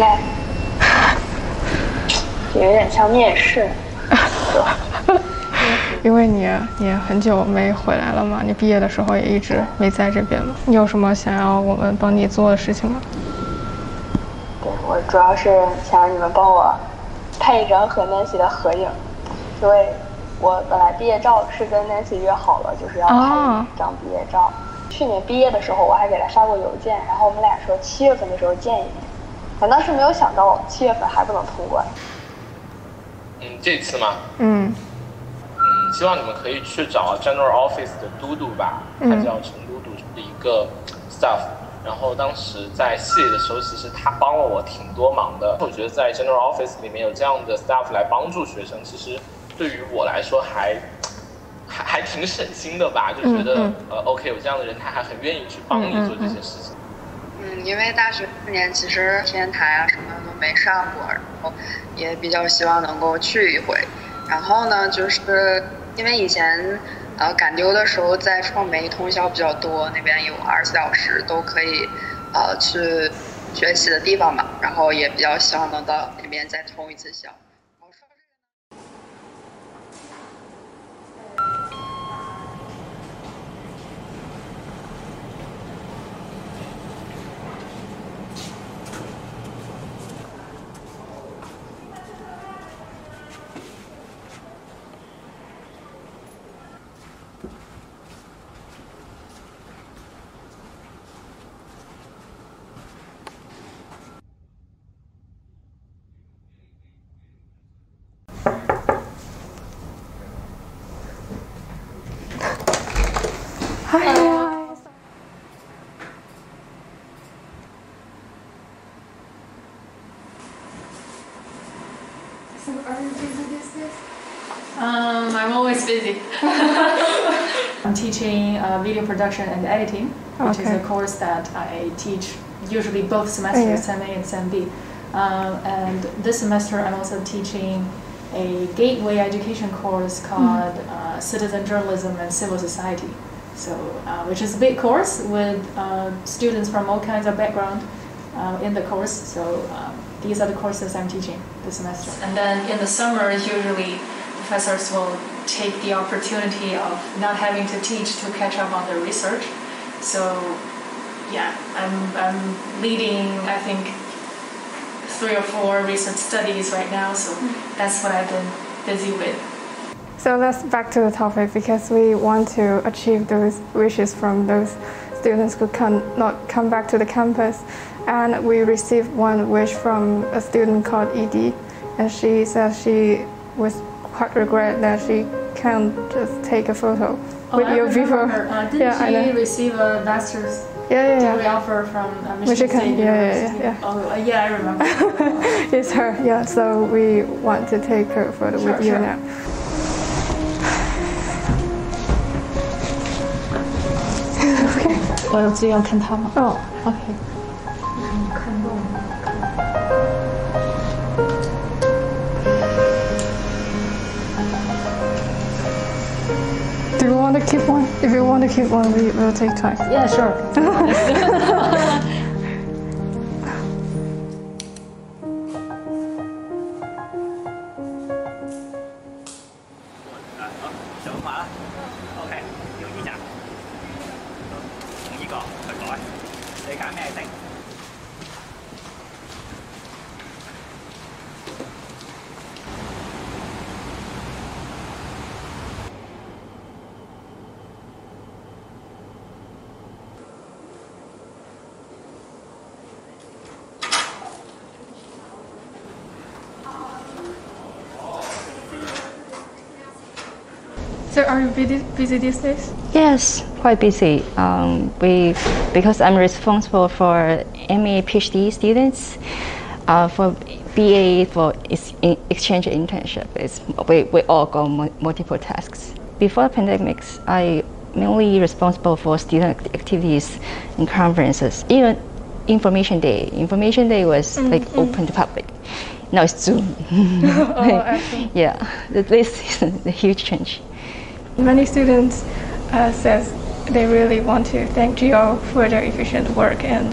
来，有点像面试。因为你你很久没回来了嘛，你毕业的时候也一直没在这边嘛。你有什么想要我们帮你做的事情吗？对我主要是想让你们帮我拍一张和 Nancy 的合影，因为我本来毕业照是跟 Nancy 约好了，就是要拍一张毕业照。去年毕业的时候我还给他发过邮件，然后我们俩说七月份的时候见一面，我当时没有想到七月份还不能通关。嗯，这次吗？嗯。嗯希望你们可以去找 General Office 的嘟嘟吧，他叫陈嘟嘟，是一个 staff。然后当时在系里的时候，其实他帮了我挺多忙的。我觉得在 General Office 里面有这样的 staff 来帮助学生，其实对于我来说还还还挺省心的吧。就觉得呃，OK，有这样的人，他还很愿意去帮你做这些事情。因为大学四年其实天台啊什么都没上过，然后也比较希望能够去一回。然后呢，就是。因为以前，呃，赶丢的时候在创媒通宵比较多，那边有二十四小时都可以，呃，去学习的地方嘛，然后也比较希望能到那边再通一次宵。Busy. I'm always busy. I'm teaching uh, video production and editing, which okay. is a course that I teach usually both semesters, oh, yeah. SEM A and SEM B. Um, and this semester, I'm also teaching a gateway education course called mm. uh, Citizen Journalism and Civil Society. So, uh, which is a big course with uh, students from all kinds of background uh, in the course. So, um, these are the courses I'm teaching this semester. And then in the summer, usually professors will take the opportunity of not having to teach to catch up on their research. So, yeah, I'm, I'm leading, I think, three or four research studies right now, so that's what I've been busy with. So let's back to the topic because we want to achieve those wishes from those students who cannot come back to the campus. And we received one wish from a student called Edie, and she says she was quite regret that she can't just take a photo oh, with I you before. Uh, didn't yeah, she receive a master's yeah, yeah, degree yeah. offer from uh, Michigan, State yeah, yeah, yeah, yeah. Oh, uh, yeah, I remember. it's her, yeah. So we want to take her photo sure, with you now. 我有资源看他吗？哦，OK。Do you want to keep one? If you want to keep one, we will take time. Yeah, sure.？So are you busy, busy these days? Yes, quite busy. Um, we, because I'm responsible for MA PhD students, uh, for BA for exchange internship, it's, we, we all got multiple tasks. Before the pandemics, I mainly responsible for student activities and conferences. Even information day, information day was mm like open to public. Now it's Zoom. oh, yeah, this is a huge change. Many students uh, says they really want to thank GEO for their efficient work and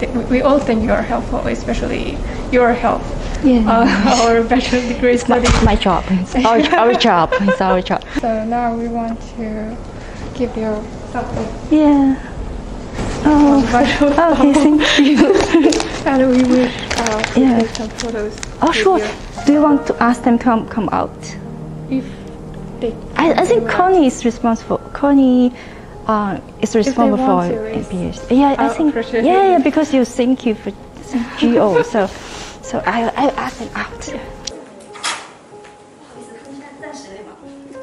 th- we all think you are helpful, especially your help. Yeah. Uh, our bachelor degree study. my job. It's our, our job. It's our job. So now we want to give you something. Yeah. Oh, okay, thank you. And we wish uh, Yeah. some photos. Oh, sure. you. Do you want to ask them to come, come out? If they, I, I think Connie is responsible. Connie uh, is responsible for want to, it's- MPH. Yeah, I I'll think. appreciate Yeah, it. yeah, because you thank you for GO. so, so I I ask them out.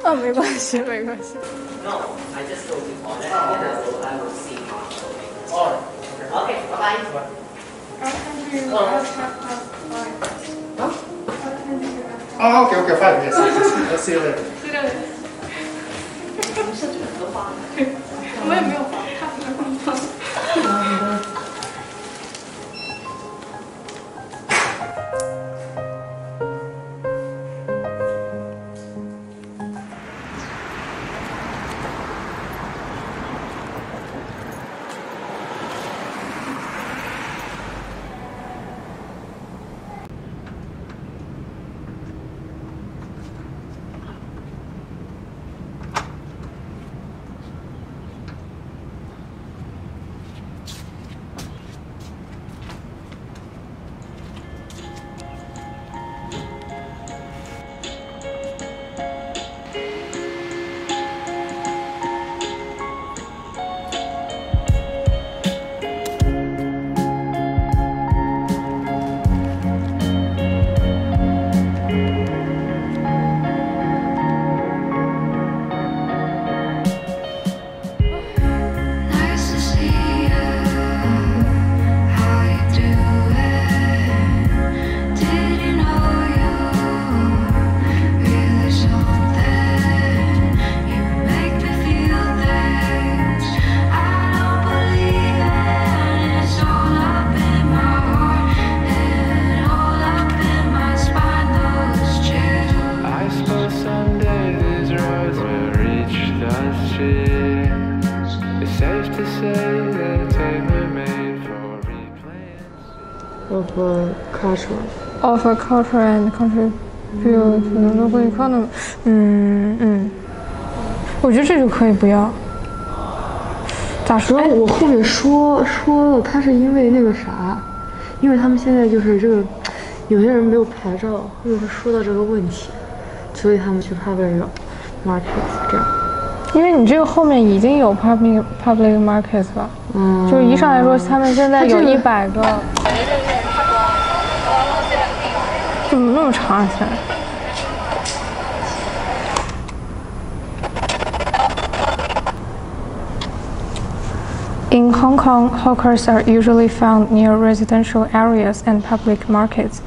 哦，没关系，没关系。 No, I just go to toilet and so I will see my Oh, okay, bye bye. Oh, okay, okay, fine. Yes, yes, yes. Let's see you later. 个，我们设置很多花，我也没有。Of uh, culture. of a culture and contribute to the local economy。嗯嗯，我觉得这就可以不要。咋说？我后面说说了，他是因为那个啥，因为他们现在就是这个，有些人没有牌照，或者是说到这个问题，所以他们去 public market 这样。因为你这个后面已经有 public public markets 了，嗯，就是一上来说，他们现在有一百个。怎么那么长啊？现在？ In Hong Kong, hawkers are usually found near residential areas and public markets.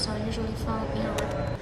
Hawkers are usually found near.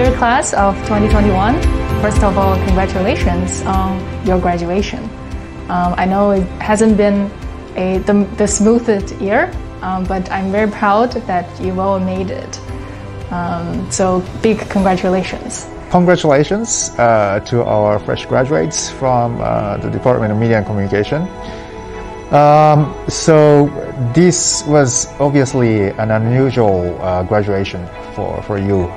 Dear class of 2021, first of all, congratulations on your graduation. Um, I know it hasn't been a, the, the smoothest year, um, but I'm very proud that you've all made it. Um, so, big congratulations. Congratulations uh, to our fresh graduates from uh, the Department of Media and Communication. Um, so this was obviously an unusual uh, graduation for, for you.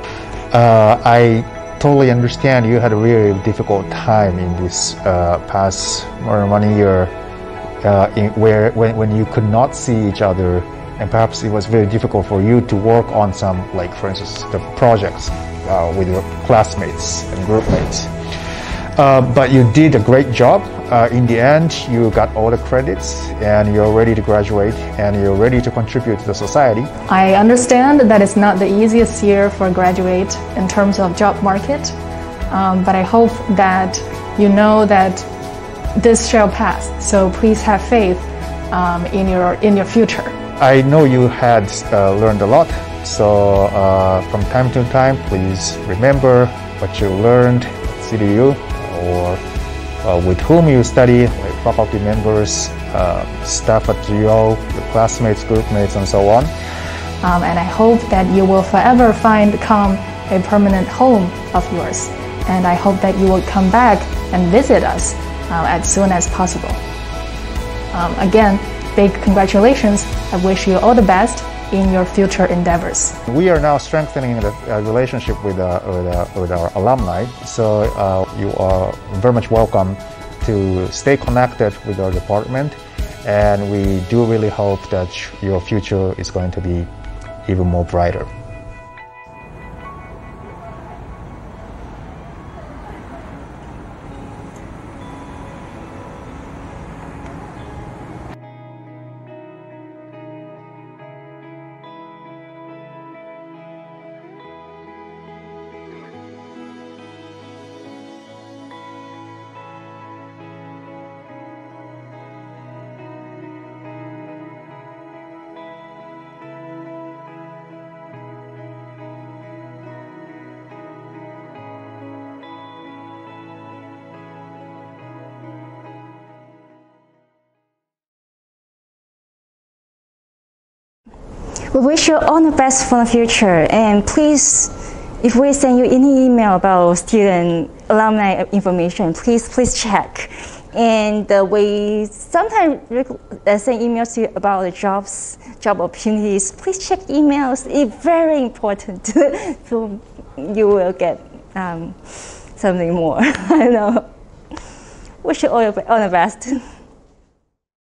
Uh, I totally understand you had a very difficult time in this uh, past than one year uh, in where when, when you could not see each other and perhaps it was very difficult for you to work on some like for instance the projects uh, with your classmates and group mates. Uh, but you did a great job. Uh, in the end, you got all the credits and you're ready to graduate and you're ready to contribute to the society. I understand that it's not the easiest year for a graduate in terms of job market, um, but I hope that you know that this shall pass. So please have faith um, in your in your future. I know you had uh, learned a lot, so uh, from time to time, please remember what you learned at CityU or uh, with whom you study, like faculty members, uh, staff at GO, your classmates, group mates, and so on. Um, and I hope that you will forever find COM a permanent home of yours. And I hope that you will come back and visit us uh, as soon as possible. Um, again, big congratulations. I wish you all the best in your future endeavors. We are now strengthening the uh, relationship with, uh, with, uh, with, our alumni, so uh, you are very much welcome to stay connected with our department, and we do really hope that your future is going to be even more brighter. We wish you all the best for the future. And please, if we send you any email about student alumni information, please please check. And uh, we sometimes send emails to you about the jobs, job opportunities. Please check emails. It's very important. so you will get um, something more. I know. Wish you all, all the best.